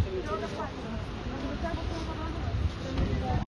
fighting.